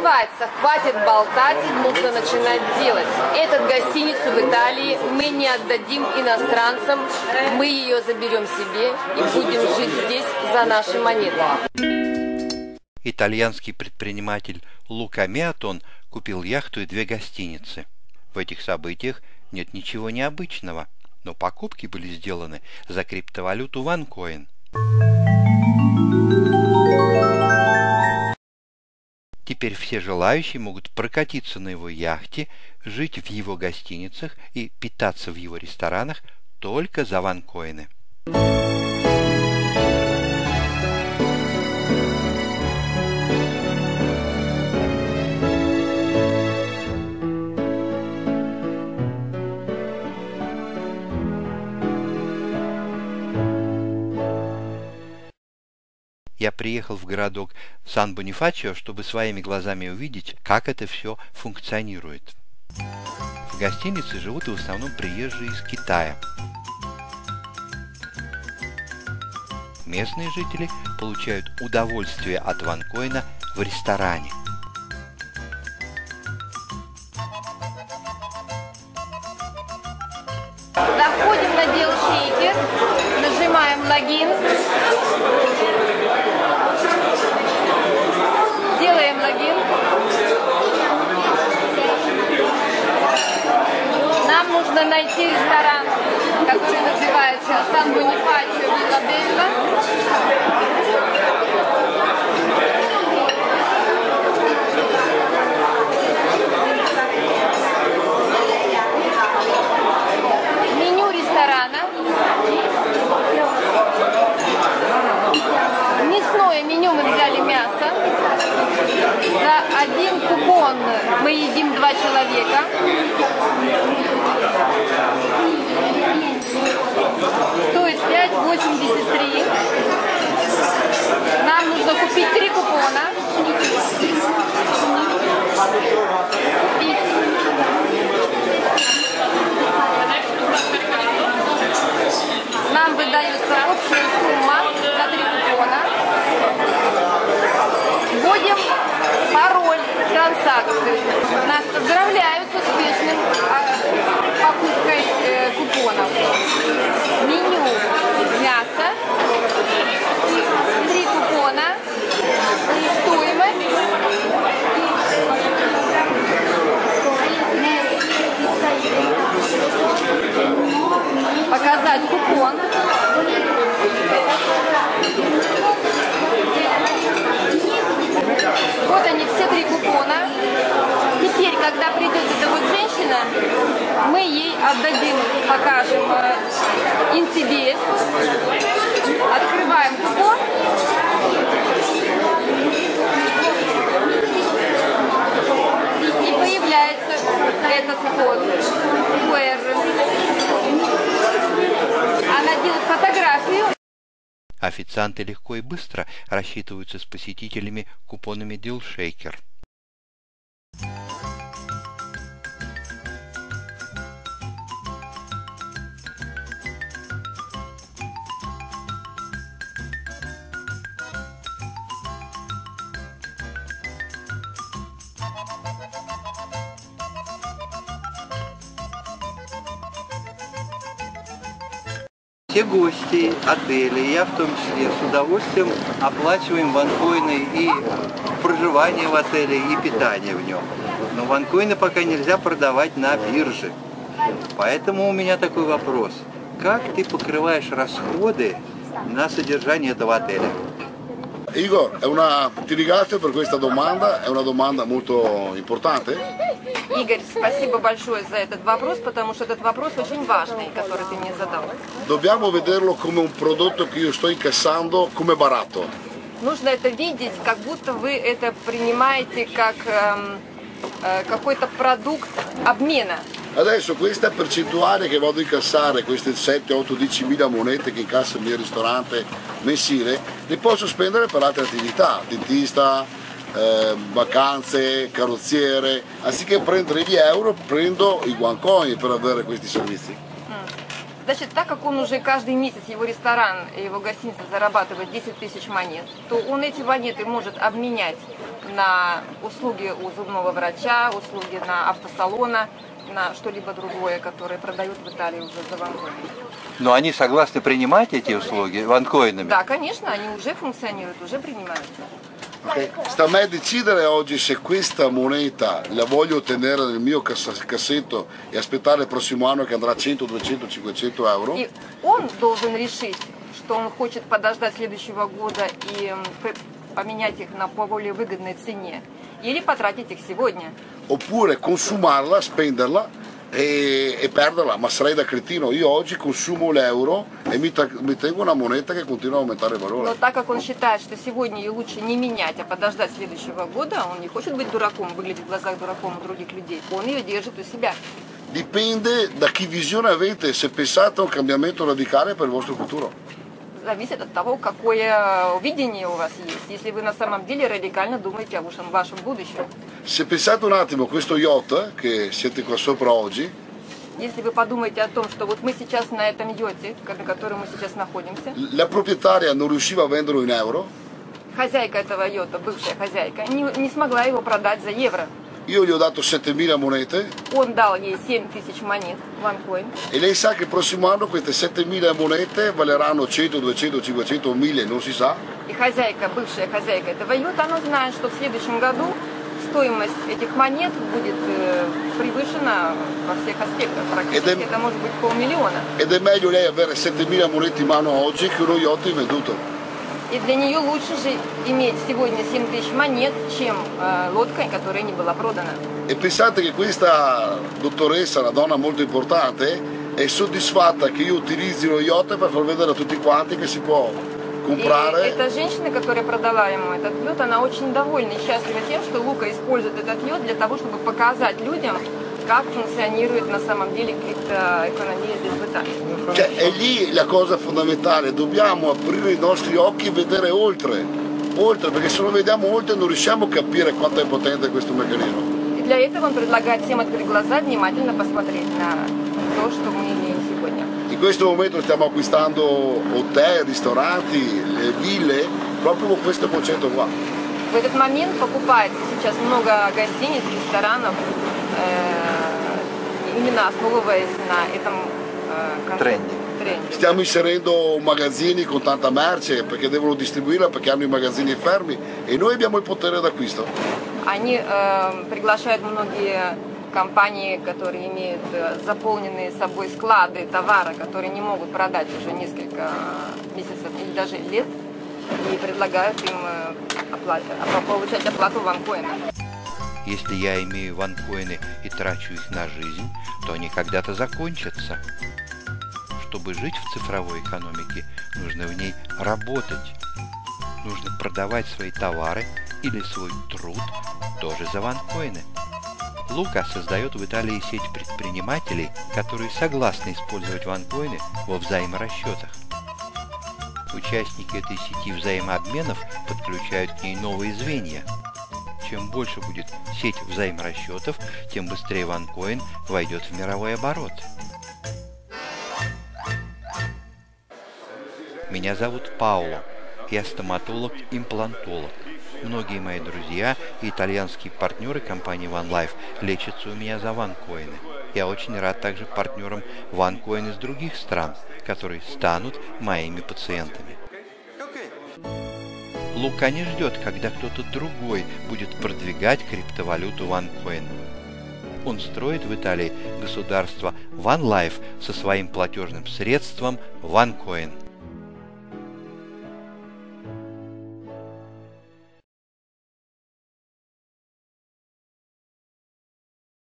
называется «Хватит болтать, нужно начинать делать». Этот гостиницу в Италии мы не отдадим иностранцам, мы ее заберем себе и будем жить здесь за наши монеты. Итальянский предприниматель Лука Миатон купил яхту и две гостиницы. В этих событиях нет ничего необычного, но покупки были сделаны за криптовалюту OneCoin. Теперь все желающие могут прокатиться на его яхте, жить в его гостиницах и питаться в его ресторанах только за ванкоины. Я приехал в городок Сан-Бонифачио, чтобы своими глазами увидеть, как это все функционирует. В гостинице живут в основном приезжие из Китая. Местные жители получают удовольствие от ванкоина в ресторане. Заходим на дел шейкер, нажимаем логин, нужно найти ресторан, который называется Сан Бонифачио Вилла Белла. Меню ресторана. Мясное меню мы взяли мясо. За один купон мы едим два человека. Стоит 5,83. Нам нужно купить три купона. Купить. Нам выдается общая сумма за три купона. Вводим пароль транзакции. Нас поздравляют с успешным а, покупкой э, купонов. Меню мясо, три купона, стоимость. Показать купон. Вот они, все три купона. Теперь, когда придет эта вот женщина, мы ей отдадим, покажем э, Официанты легко и быстро рассчитываются с посетителями купонами DealShaker. Все гости отеля, я в том числе, с удовольствием оплачиваем ванкоины и проживание в отеле, и питание в нем. Но ванкоины пока нельзя продавать на бирже. Поэтому у меня такой вопрос. Как ты покрываешь расходы на содержание этого отеля? Igor, una... ti ringrazio per questa domanda, è una domanda molto importante. Игорь, спасибо большое за этот вопрос, потому что этот вопрос очень важный, который ты мне задал. Dobbiamo vederlo come un prodotto che io sto incassando come baratto. Нужно это видеть, как будто вы это принимаете как эм, э, какой-то продукт обмена. Adesso questa percentuale che vado a incassare, queste 7, 8, 10 mila monete che incassa il mio ristorante mensile, le posso spendere per altre attività, dentista, eh, vacanze, carrozziere, anziché prendere gli euro prendo i coin per avere questi servizi. Значит, так как он уже каждый месяц, его ресторан, его гостиница зарабатывает 10 тысяч монет, то он эти монеты может обменять на услуги у зубного врача, услуги на автосалона, на что-либо другое, которое продают в Италии уже за ванкоины. Но они согласны принимать эти услуги ванкоинами? Да, конечно, они уже функционируют, уже принимают. Ok? Sta a me decidere oggi se questa moneta la voglio tenere nel mio cassa- cassetto e aspettare il prossimo anno che andrà a 100, 200, 500 euro. И он должен решить, что он хочет подождать следующего года и м, п- поменять их на по более выгодной цене, или потратить их сегодня. oppure consumarla, spenderla e, e perderla, ma sarei da cretino. Io oggi consumo l'euro e mi, ta- mi tengo una moneta che continua a aumentare il Но valore. так как он считает, что сегодня ее лучше не менять, а подождать следующего года, он не хочет быть дураком, выглядеть в глазах дураком у других людей, он ее держит у себя. Dipende da che visione avete, se pensate a un cambiamento radicale per il vostro futuro. Зависит от того, какое видение у вас есть, если вы на самом деле радикально думаете о вашем, вашем будущем. Se pensate un attimo questo yacht che siete qua sopra oggi, Если вы подумаете о том, что вот мы сейчас на этом йоте, на котором мы сейчас находимся, la proprietaria non riusciva a venderlo in euro, хозяйка этого йота, бывшая хозяйка, не, не смогла его продать за евро. Io gli ho dato 7000 monete Он дал ей 7 тысяч монет, ванкоин. e lei sa che il prossimo anno queste 7000 monete valeranno 100, 200, 500, 1000, non si sa. И хозяйка, бывшая хозяйка этого йота, она знает, что в следующем году стоимость этих монет будет э, превышена во всех аспектах. Практически Это- это может быть полмиллиона. Ed è meglio lei avere 7000 monete in mano oggi che uno yacht invenduto. И для нее лучше же иметь сегодня 7 тысяч монет, чем э, лодка, которая не была продана. E pensate che questa dottoressa, una donna molto importante, è soddisfatta che io utilizzi lo yacht per far vedere a tutti quanti che si può И comprare эта женщина, которая продала ему этот йод, она очень довольна и счастлива тем, что Лука использует этот йод для того, чтобы показать людям, как функционирует на самом деле криптоэкономия здесь в Италии. Cioè, è lì la cosa fondamentale, dobbiamo aprire i nostri occhi e vedere oltre, oltre, perché se non vediamo oltre non riusciamo a capire quanto è potente questo meccanismo. И для этого он предлагает всем открыть глаза, внимательно посмотреть на то, что мы имеем сегодня. In questo momento stiamo acquistando hotel, ristoranti, le ville, proprio con questo concetto qua. В этот момент покупается сейчас много гостиниц, ресторанов, э, именно основываясь на этом э, тренде. Stiamo inserendo magazzini con tanta merce perché devono distribuirla perché hanno i magazzini fermi e noi abbiamo il potere d'acquisto. Они э, приглашают многие компании, которые имеют э, заполненные собой склады товара, которые не могут продать уже несколько месяцев или даже лет, и предлагают им э, опла- опла- получать оплату ванкоина. Если я имею ванкоины и трачу их на жизнь, то они когда-то закончатся. Чтобы жить в цифровой экономике, нужно в ней работать. Нужно продавать свои товары или свой труд тоже за ванкоины. Лука создает в Италии сеть предпринимателей, которые согласны использовать ванкоины во взаиморасчетах. Участники этой сети взаимообменов подключают к ней новые звенья. Чем больше будет сеть взаиморасчетов, тем быстрее ванкоин войдет в мировой оборот. Меня зовут Пауло. Я стоматолог-имплантолог. Многие мои друзья и итальянские партнеры компании OneLife лечатся у меня за ванкоины. Я очень рад также партнерам OneCoin из других стран, которые станут моими пациентами. Лука не ждет, когда кто-то другой будет продвигать криптовалюту OneCoin. Он строит в Италии государство OneLife со своим платежным средством OneCoin.